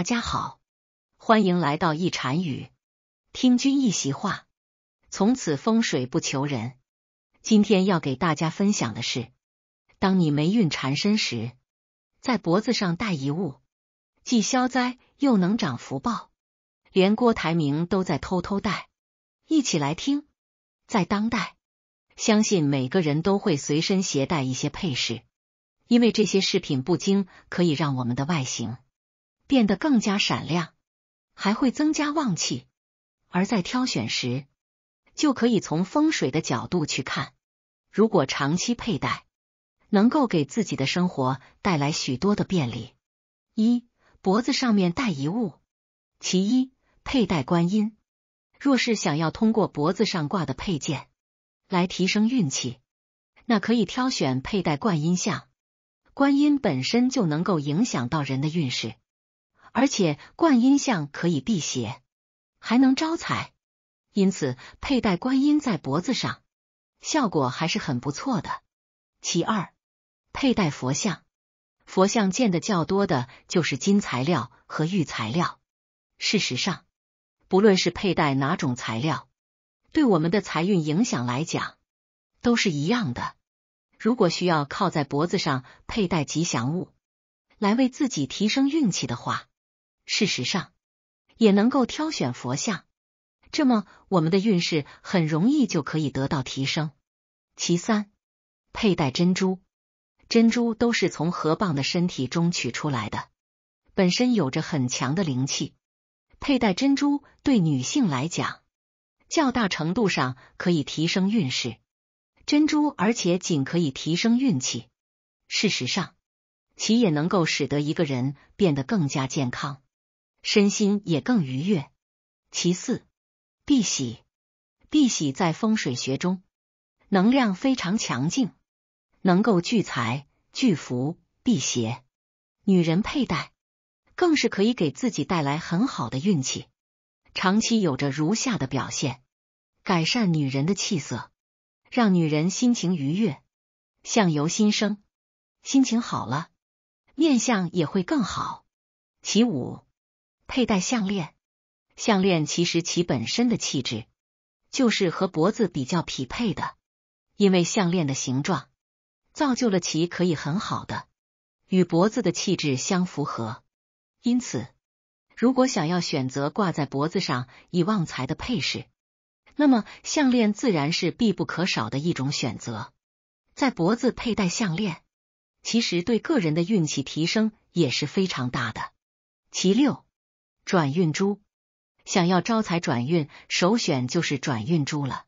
大家好，欢迎来到一禅语，听君一席话，从此风水不求人。今天要给大家分享的是，当你霉运缠身时，在脖子上戴一物，既消灾又能长福报。连郭台铭都在偷偷戴，一起来听。在当代，相信每个人都会随身携带一些配饰，因为这些饰品不精可以让我们的外形。变得更加闪亮，还会增加旺气。而在挑选时，就可以从风水的角度去看。如果长期佩戴，能够给自己的生活带来许多的便利。一、脖子上面戴一物。其一，佩戴观音。若是想要通过脖子上挂的配件来提升运气，那可以挑选佩戴观音像。观音本身就能够影响到人的运势。而且观音像可以辟邪，还能招财，因此佩戴观音在脖子上效果还是很不错的。其二，佩戴佛像，佛像见的较多的就是金材料和玉材料。事实上，不论是佩戴哪种材料，对我们的财运影响来讲都是一样的。如果需要靠在脖子上佩戴吉祥物来为自己提升运气的话，事实上，也能够挑选佛像，这么我们的运势很容易就可以得到提升。其三，佩戴珍珠，珍珠都是从河蚌的身体中取出来的，本身有着很强的灵气。佩戴珍珠对女性来讲，较大程度上可以提升运势。珍珠而且仅可以提升运气，事实上，其也能够使得一个人变得更加健康。身心也更愉悦。其四，碧玺，碧玺在风水学中能量非常强劲，能够聚财、聚福、辟邪。女人佩戴更是可以给自己带来很好的运气，长期有着如下的表现：改善女人的气色，让女人心情愉悦，相由心生，心情好了，面相也会更好。其五。佩戴项链，项链其实其本身的气质就是和脖子比较匹配的，因为项链的形状造就了其可以很好的与脖子的气质相符合。因此，如果想要选择挂在脖子上以旺财的配饰，那么项链自然是必不可少的一种选择。在脖子佩戴项链，其实对个人的运气提升也是非常大的。其六。转运珠，想要招财转运，首选就是转运珠了。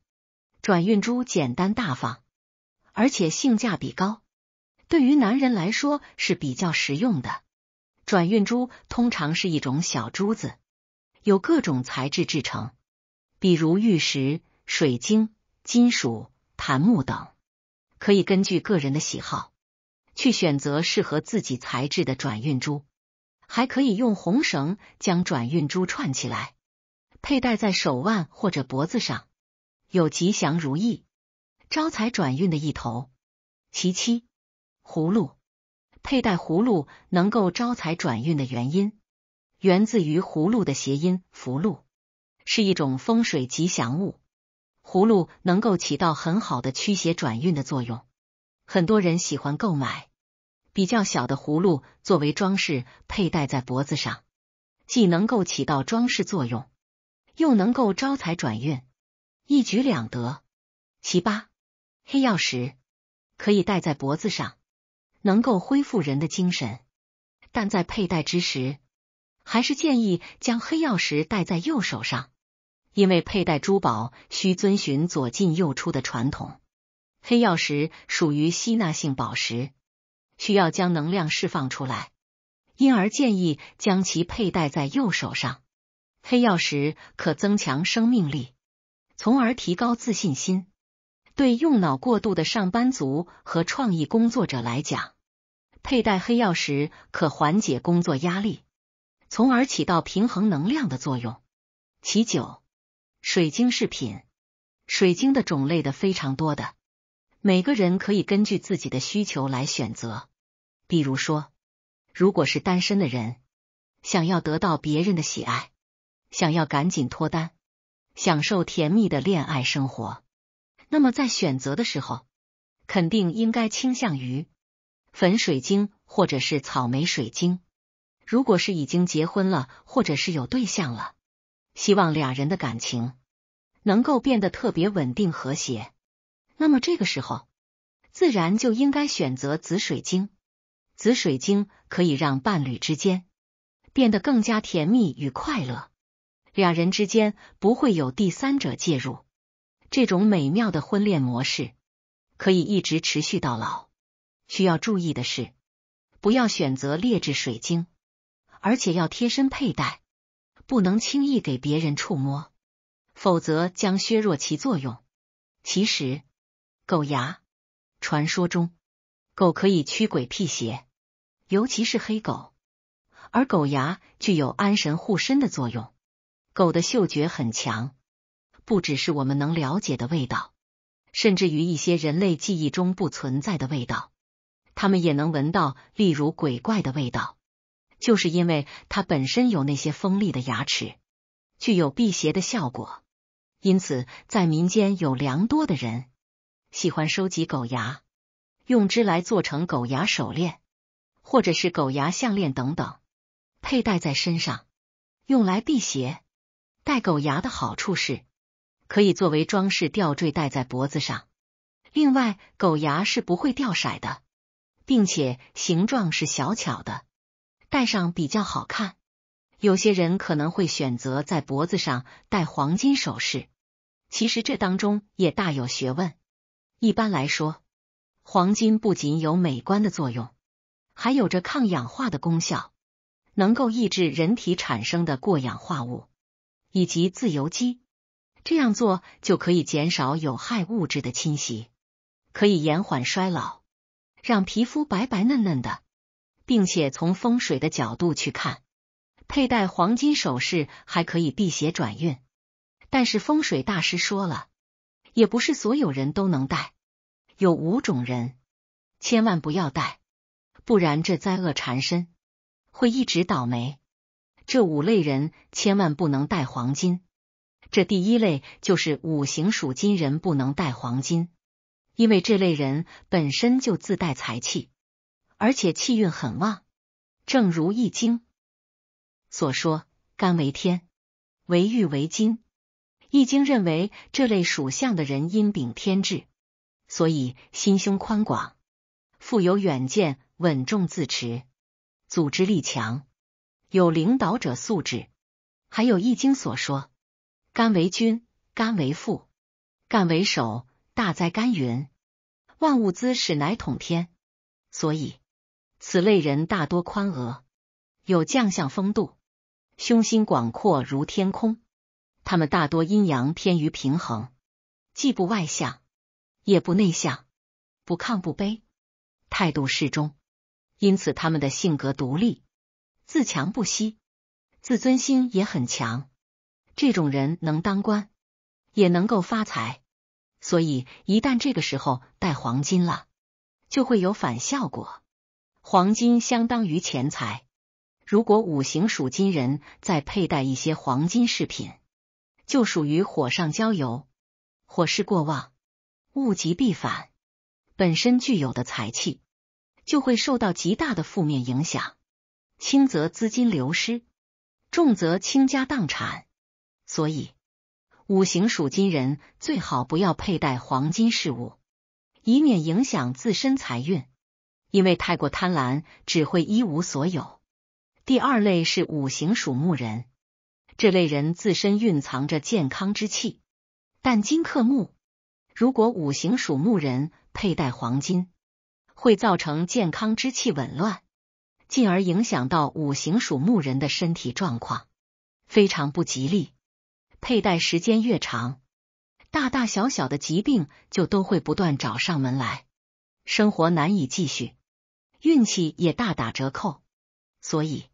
转运珠简单大方，而且性价比高，对于男人来说是比较实用的。转运珠通常是一种小珠子，有各种材质制成，比如玉石、水晶、金属、檀木等，可以根据个人的喜好去选择适合自己材质的转运珠。还可以用红绳将转运珠串起来，佩戴在手腕或者脖子上，有吉祥如意、招财转运的意头。其七，葫芦，佩戴葫芦能够招财转运的原因，源自于葫芦的谐音“福禄”，是一种风水吉祥物。葫芦能够起到很好的驱邪转运的作用，很多人喜欢购买。比较小的葫芦作为装饰佩戴在脖子上，既能够起到装饰作用，又能够招财转运，一举两得。其八，黑曜石可以戴在脖子上，能够恢复人的精神，但在佩戴之时，还是建议将黑曜石戴在右手上，因为佩戴珠宝需遵循左进右出的传统。黑曜石属于吸纳性宝石。需要将能量释放出来，因而建议将其佩戴在右手上。黑曜石可增强生命力，从而提高自信心。对用脑过度的上班族和创意工作者来讲，佩戴黑曜石可缓解工作压力，从而起到平衡能量的作用。其九，水晶饰品，水晶的种类的非常多的，每个人可以根据自己的需求来选择。比如说，如果是单身的人，想要得到别人的喜爱，想要赶紧脱单，享受甜蜜的恋爱生活，那么在选择的时候，肯定应该倾向于粉水晶或者是草莓水晶。如果是已经结婚了，或者是有对象了，希望俩人的感情能够变得特别稳定和谐，那么这个时候自然就应该选择紫水晶。紫水晶可以让伴侣之间变得更加甜蜜与快乐，两人之间不会有第三者介入，这种美妙的婚恋模式可以一直持续到老。需要注意的是，不要选择劣质水晶。而且要贴身佩戴，不能轻易给别人触摸，否则将削弱其作用。其实，狗牙传说中，狗可以驱鬼辟邪，尤其是黑狗，而狗牙具有安神护身的作用。狗的嗅觉很强，不只是我们能了解的味道，甚至于一些人类记忆中不存在的味道，它们也能闻到，例如鬼怪的味道。就是因为它本身有那些锋利的牙齿，具有辟邪的效果，因此在民间有良多的人喜欢收集狗牙，用之来做成狗牙手链，或者是狗牙项链等等，佩戴在身上，用来辟邪。戴狗牙的好处是可以作为装饰吊坠戴在脖子上，另外狗牙是不会掉色的，并且形状是小巧的。戴上比较好看，有些人可能会选择在脖子上戴黄金首饰，其实这当中也大有学问。一般来说，黄金不仅有美观的作用，还有着抗氧化的功效，能够抑制人体产生的过氧化物以及自由基。这样做就可以减少有害物质的侵袭，可以延缓衰老，让皮肤白白嫩嫩的。并且从风水的角度去看，佩戴黄金首饰还可以辟邪转运。但是风水大师说了，也不是所有人都能戴，有五种人千万不要戴，不然这灾厄缠身，会一直倒霉。这五类人千万不能带黄金。这第一类就是五行属金人不能带黄金，因为这类人本身就自带财气。而且气运很旺，正如《易经》所说：“干为天，为玉为金。”《易经》认为这类属相的人因禀天志，所以心胸宽广，富有远见，稳重自持，组织力强，有领导者素质。还有《易经》所说：“干为君，干为父，干为首，大哉干云，万物滋始乃统天。”所以。此类人大多宽额，有将相风度，胸心广阔如天空。他们大多阴阳偏于平衡，既不外向，也不内向，不亢不卑，态度适中。因此，他们的性格独立，自强不息，自尊心也很强。这种人能当官，也能够发财。所以，一旦这个时候戴黄金了，就会有反效果。黄金相当于钱财，如果五行属金人再佩戴一些黄金饰品，就属于火上浇油，火势过旺，物极必反，本身具有的财气就会受到极大的负面影响，轻则资金流失，重则倾家荡产。所以，五行属金人最好不要佩戴黄金饰物，以免影响自身财运。因为太过贪婪，只会一无所有。第二类是五行属木人，这类人自身蕴藏着健康之气，但金克木，如果五行属木人佩戴黄金，会造成健康之气紊乱，进而影响到五行属木人的身体状况，非常不吉利。佩戴时间越长，大大小小的疾病就都会不断找上门来，生活难以继续。运气也大打折扣，所以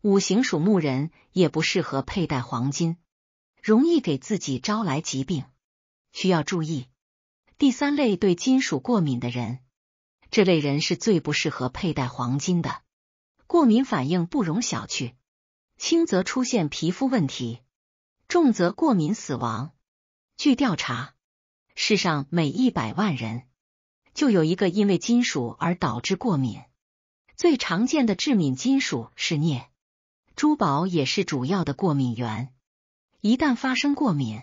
五行属木人也不适合佩戴黄金，容易给自己招来疾病，需要注意。第三类对金属过敏的人，这类人是最不适合佩戴黄金的，过敏反应不容小觑。轻则出现皮肤问题，重则过敏死亡。据调查，世上每一百万人就有一个因为金属而导致过敏。最常见的致敏金属是镍，珠宝也是主要的过敏源。一旦发生过敏，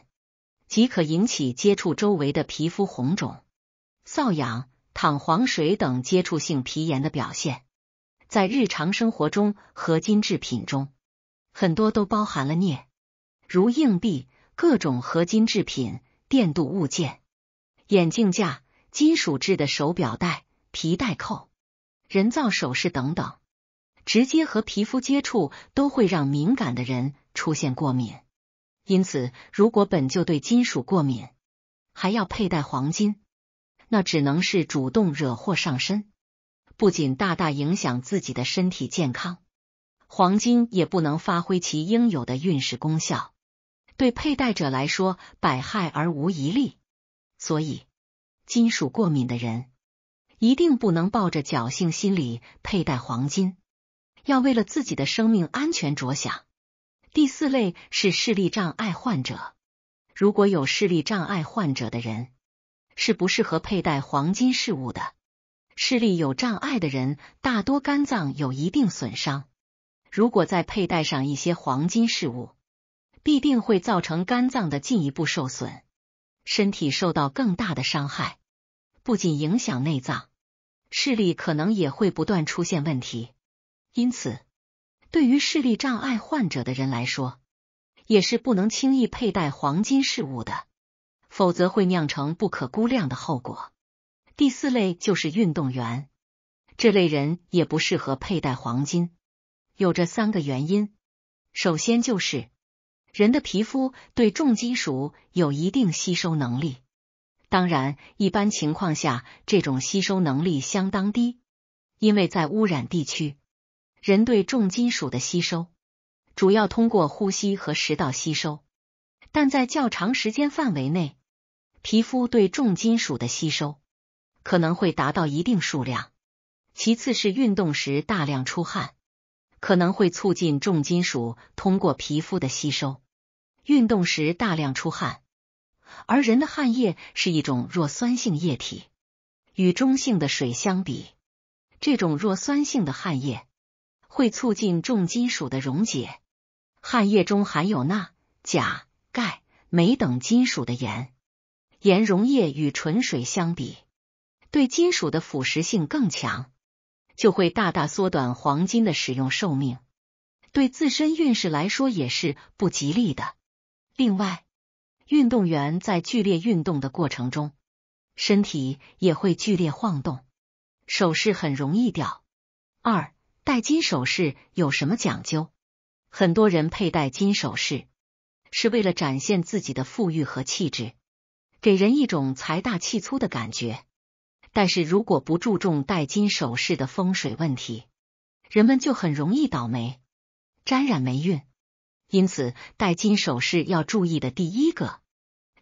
即可引起接触周围的皮肤红肿、瘙痒、淌黄水等接触性皮炎的表现。在日常生活中，合金制品中很多都包含了镍，如硬币、各种合金制品、电镀物件、眼镜架、金属制的手表带、皮带扣。人造首饰等等，直接和皮肤接触都会让敏感的人出现过敏。因此，如果本就对金属过敏，还要佩戴黄金，那只能是主动惹祸上身，不仅大大影响自己的身体健康，黄金也不能发挥其应有的运势功效，对佩戴者来说百害而无一利。所以，金属过敏的人。一定不能抱着侥幸心理佩戴黄金，要为了自己的生命安全着想。第四类是视力障碍患者，如果有视力障碍患者的人，是不适合佩戴黄金饰物的。视力有障碍的人，大多肝脏有一定损伤，如果再佩戴上一些黄金饰物，必定会造成肝脏的进一步受损，身体受到更大的伤害，不仅影响内脏。视力可能也会不断出现问题，因此，对于视力障碍患者的人来说，也是不能轻易佩戴黄金饰物的，否则会酿成不可估量的后果。第四类就是运动员，这类人也不适合佩戴黄金，有着三个原因。首先就是人的皮肤对重金属有一定吸收能力。当然，一般情况下，这种吸收能力相当低，因为在污染地区，人对重金属的吸收主要通过呼吸和食道吸收；但在较长时间范围内，皮肤对重金属的吸收可能会达到一定数量。其次是运动时大量出汗，可能会促进重金属通过皮肤的吸收。运动时大量出汗。而人的汗液是一种弱酸性液体，与中性的水相比，这种弱酸性的汗液会促进重金属的溶解。汗液中含有钠、钾、钙、镁等金属的盐，盐溶液与纯水相比，对金属的腐蚀性更强，就会大大缩短黄金的使用寿命，对自身运势来说也是不吉利的。另外，运动员在剧烈运动的过程中，身体也会剧烈晃动，首饰很容易掉。二、戴金首饰有什么讲究？很多人佩戴金首饰是为了展现自己的富裕和气质，给人一种财大气粗的感觉。但是如果不注重戴金首饰的风水问题，人们就很容易倒霉，沾染霉运。因此，戴金首饰要注意的第一个，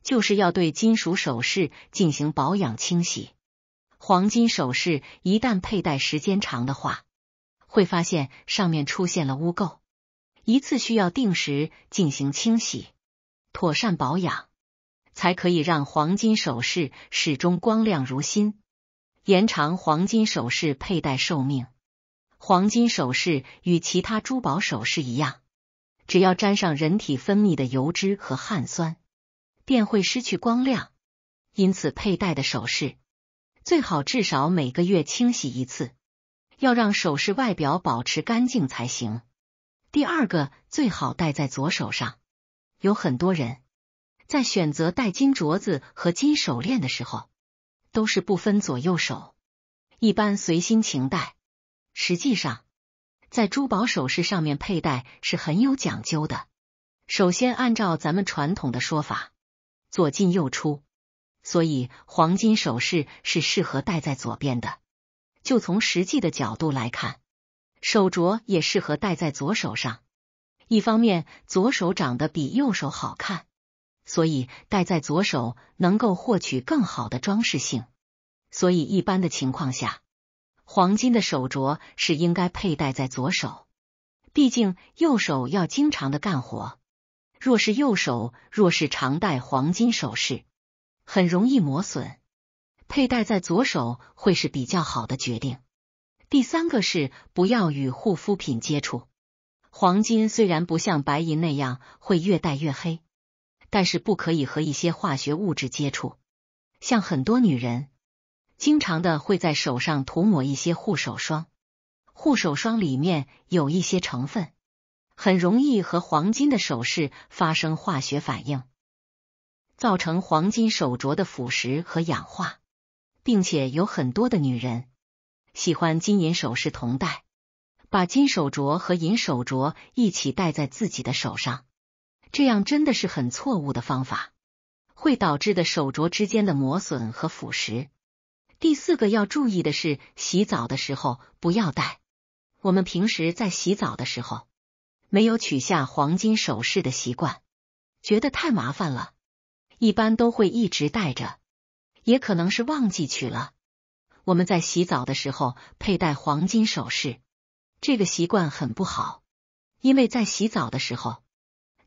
就是要对金属首饰进行保养清洗。黄金首饰一旦佩戴时间长的话，会发现上面出现了污垢，一次需要定时进行清洗，妥善保养，才可以让黄金首饰始终光亮如新，延长黄金首饰佩戴寿命。黄金首饰与其他珠宝首饰一样。只要沾上人体分泌的油脂和汗酸，便会失去光亮。因此，佩戴的首饰最好至少每个月清洗一次，要让首饰外表保持干净才行。第二个，最好戴在左手上。有很多人在选择戴金镯子和金手链的时候，都是不分左右手，一般随心情戴。实际上，在珠宝首饰上面佩戴是很有讲究的。首先，按照咱们传统的说法，左进右出，所以黄金首饰是适合戴在左边的。就从实际的角度来看，手镯也适合戴在左手上。一方面，左手长得比右手好看，所以戴在左手能够获取更好的装饰性。所以，一般的情况下。黄金的手镯是应该佩戴在左手，毕竟右手要经常的干活。若是右手若是常戴黄金首饰，很容易磨损，佩戴在左手会是比较好的决定。第三个是不要与护肤品接触。黄金虽然不像白银那样会越戴越黑，但是不可以和一些化学物质接触。像很多女人经常的会在手上涂抹一些护手霜，护手霜里面有一些成分。很容易和黄金的首饰发生化学反应，造成黄金手镯的腐蚀和氧化，并且有很多的女人喜欢金银首饰同戴，把金手镯和银手镯一起戴在自己的手上，这样真的是很错误的方法，会导致的手镯之间的磨损和腐蚀。第四个要注意的是，洗澡的时候不要戴。我们平时在洗澡的时候。没有取下黄金首饰的习惯，觉得太麻烦了，一般都会一直戴着，也可能是忘记取了。我们在洗澡的时候佩戴黄金首饰，这个习惯很不好，因为在洗澡的时候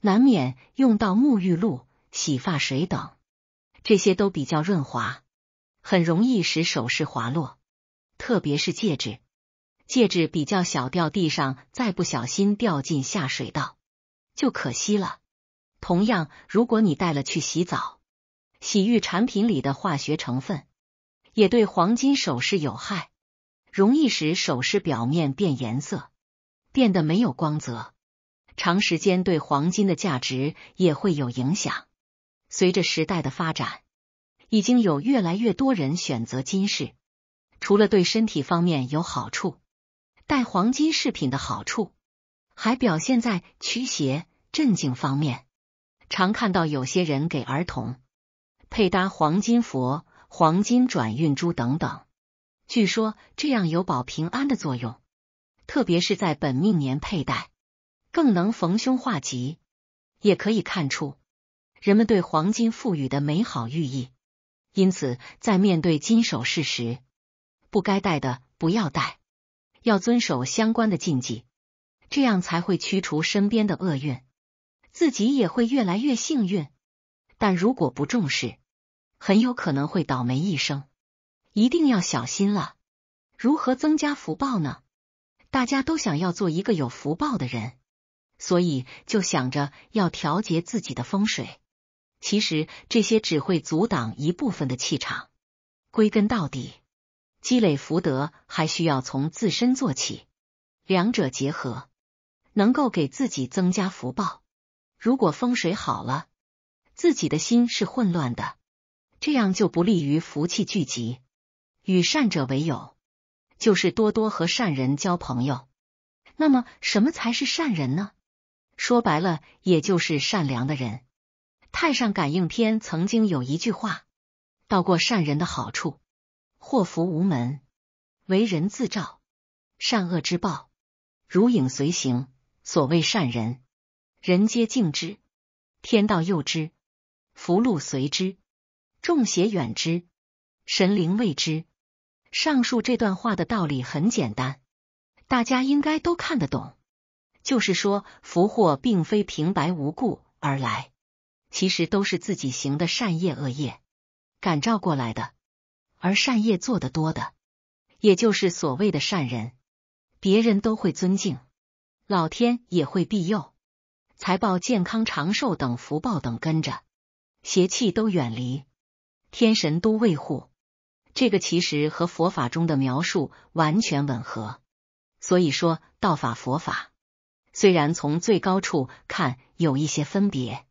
难免用到沐浴露、洗发水等，这些都比较润滑，很容易使首饰滑落，特别是戒指。戒指比较小，掉地上再不小心掉进下水道就可惜了。同样，如果你带了去洗澡，洗浴产品里的化学成分也对黄金首饰有害，容易使首饰表面变颜色，变得没有光泽，长时间对黄金的价值也会有影响。随着时代的发展，已经有越来越多人选择金饰，除了对身体方面有好处。戴黄金饰品的好处还表现在驱邪镇静方面。常看到有些人给儿童配搭黄金佛、黄金转运珠等等，据说这样有保平安的作用，特别是在本命年佩戴，更能逢凶化吉。也可以看出人们对黄金赋予的美好寓意。因此，在面对金首饰时，不该戴的不要戴。要遵守相关的禁忌，这样才会驱除身边的厄运，自己也会越来越幸运。但如果不重视，很有可能会倒霉一生，一定要小心了。如何增加福报呢？大家都想要做一个有福报的人，所以就想着要调节自己的风水。其实这些只会阻挡一部分的气场，归根到底。积累福德还需要从自身做起，两者结合能够给自己增加福报。如果风水好了，自己的心是混乱的，这样就不利于福气聚集。与善者为友，就是多多和善人交朋友。那么，什么才是善人呢？说白了，也就是善良的人。太上感应篇曾经有一句话道过善人的好处。祸福无门，为人自照；善恶之报，如影随形。所谓善人，人皆敬之，天道佑之，福禄随之，众邪远之，神灵畏之。上述这段话的道理很简单，大家应该都看得懂。就是说，福祸并非平白无故而来，其实都是自己行的善业恶业感召过来的。而善业做得多的，也就是所谓的善人，别人都会尊敬，老天也会庇佑，财报、健康、长寿等福报等跟着，邪气都远离，天神都卫护。这个其实和佛法中的描述完全吻合。所以说道法佛法虽然从最高处看有一些分别，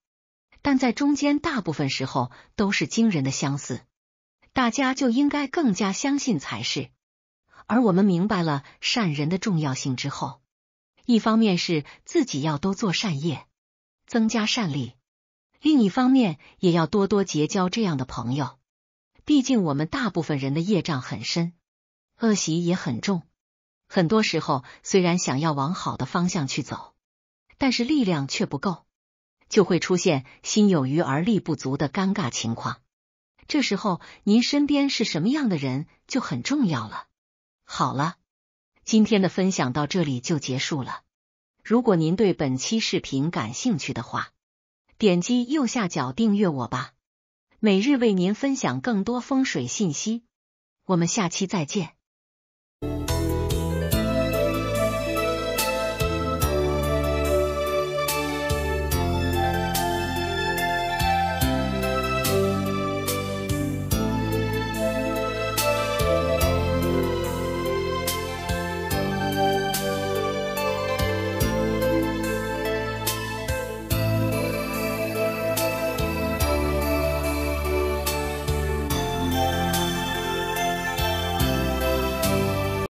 但在中间大部分时候都是惊人的相似。大家就应该更加相信才是。而我们明白了善人的重要性之后，一方面是自己要多做善业，增加善力；另一方面也要多多结交这样的朋友。毕竟我们大部分人的业障很深，恶习也很重。很多时候虽然想要往好的方向去走，但是力量却不够，就会出现心有余而力不足的尴尬情况。这时候，您身边是什么样的人就很重要了。好了，今天的分享到这里就结束了。如果您对本期视频感兴趣的话，点击右下角订阅我吧。每日为您分享更多风水信息，我们下期再见。